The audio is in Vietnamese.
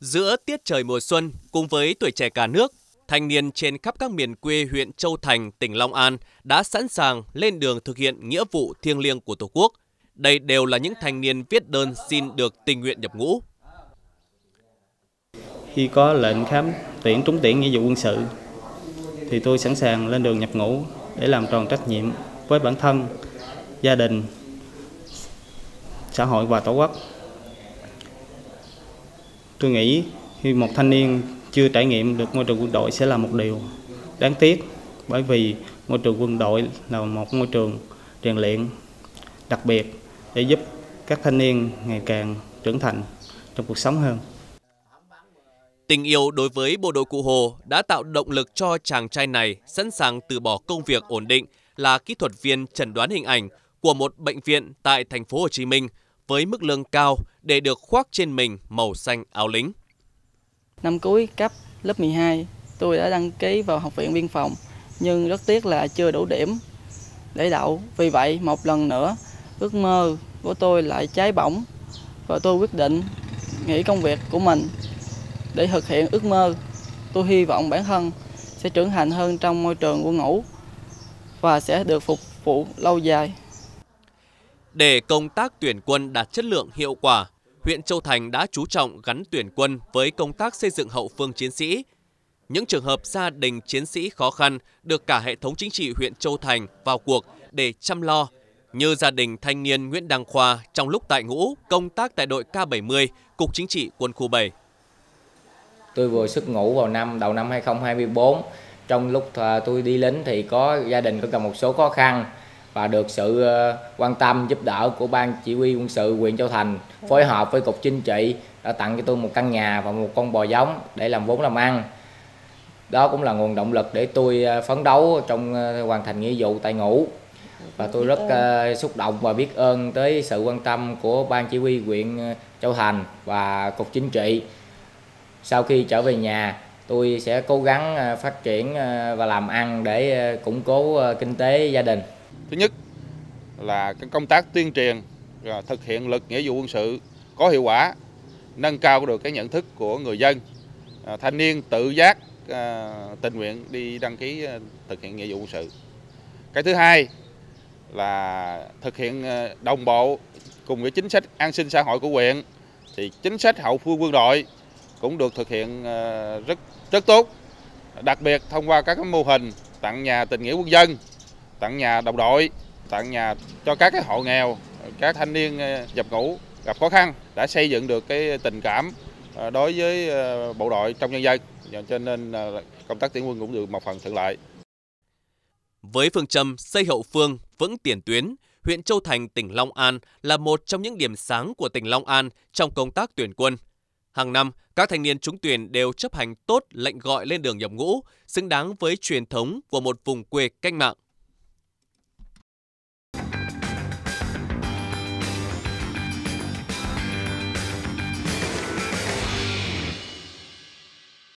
Giữa tiết trời mùa xuân cùng với tuổi trẻ cả nước, thanh niên trên khắp các miền quê huyện Châu Thành, tỉnh Long An đã sẵn sàng lên đường thực hiện nghĩa vụ thiêng liêng của Tổ quốc. Đây đều là những thanh niên viết đơn xin được tình nguyện nhập ngũ. Khi có lệnh khám tuyển trúng tuyển nghĩa vụ quân sự, thì tôi sẵn sàng lên đường nhập ngũ để làm tròn trách nhiệm với bản thân, gia đình, xã hội và tổ quốc. Tôi nghĩ khi một thanh niên chưa trải nghiệm được môi trường quân đội sẽ là một điều đáng tiếc, bởi vì môi trường quân đội là một môi trường rèn luyện đặc biệt để giúp các thanh niên ngày càng trưởng thành trong cuộc sống hơn. Tình yêu đối với bộ đội Cụ Hồ đã tạo động lực cho chàng trai này sẵn sàng từ bỏ công việc ổn định là kỹ thuật viên chẩn đoán hình ảnh của một bệnh viện tại thành phố Hồ Chí Minh với mức lương cao để được khoác trên mình màu xanh áo lính. Năm cuối cấp lớp 12, tôi đã đăng ký vào học viện biên phòng, nhưng rất tiếc là chưa đủ điểm để đậu. Vì vậy, một lần nữa, ước mơ của tôi lại cháy bỏng và tôi quyết định nghỉ công việc của mình để thực hiện ước mơ. Tôi hy vọng bản thân sẽ trưởng thành hơn trong môi trường quân ngũ và sẽ được phục vụ lâu dài. Để công tác tuyển quân đạt chất lượng hiệu quả, huyện Châu Thành đã chú trọng gắn tuyển quân với công tác xây dựng hậu phương chiến sĩ. Những trường hợp gia đình chiến sĩ khó khăn được cả hệ thống chính trị huyện Châu Thành vào cuộc để chăm lo, như gia đình thanh niên Nguyễn Đăng Khoa trong lúc tại ngũ công tác tại đội K70, Cục Chính trị Quân khu 7. Tôi vừa xuất ngũ vào năm đầu năm 2024. Trong lúc à, tôi đi lính thì có gia đình có gặp một số khó khăn và được sự ờ, quan tâm giúp đỡ của ban chỉ huy quân sự huyện Châu Thành phối hợp với cục chính trị đã tặng cho tôi một căn nhà và một con bò giống để làm vốn làm ăn. Đó cũng là nguồn động lực để tôi ờ, phấn đấu trong ờ, hoàn thành nghĩa vụ tại ngũ. Và tôi rất xúc động và biết ơn tới sự quan tâm của ban chỉ huy huyện Châu Thành và cục chính trị. Sau khi trở về nhà tôi sẽ cố gắng phát triển và làm ăn để củng cố kinh tế gia đình Thứ nhất là công tác tuyên truyền thực hiện lực nghĩa vụ quân sự có hiệu quả, nâng cao được cái nhận thức của người dân, à, thanh niên tự giác à, tình nguyện đi đăng ký à, thực hiện nghĩa vụ quân sự. Cái thứ hai là thực hiện đồng bộ cùng với chính sách an sinh xã hội của huyện thì chính sách hậu phương quân đội cũng được thực hiện rất rất tốt đặc biệt thông qua các mô hình tặng nhà tình nghĩa quân dân tặng nhà đồng đội, tặng nhà cho các cái hộ nghèo, các thanh niên dập nhập ngũ gặp khó khăn đã xây dựng được cái tình cảm ờ, đối với ờ, bộ đội trong nhân dân dạ, cho nên công tác tuyển quân cũng được một phần thuận lợi. Với phương châm xây hậu phương, vững tiền tuyến, huyện Châu Thành, tỉnh Long An là một trong những điểm sáng của tỉnh Long An trong công tác tuyển quân. Hàng năm, các thanh niên trúng tuyển đều chấp hành tốt lệnh gọi lên đường nhập ngũ, xứng đáng với truyền thống của một vùng quê cách mạng.